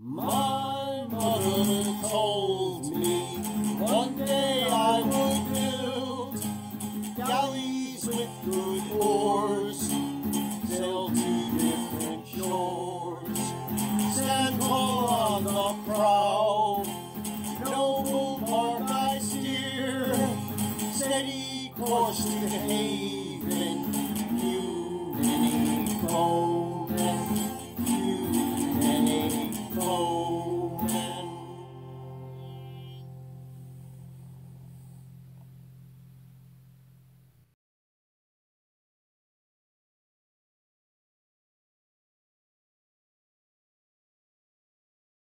My mother told me one day I would build galleys with good oars, sail to different shores, stand tall on the prow, noble bark I steer, steady course to haven.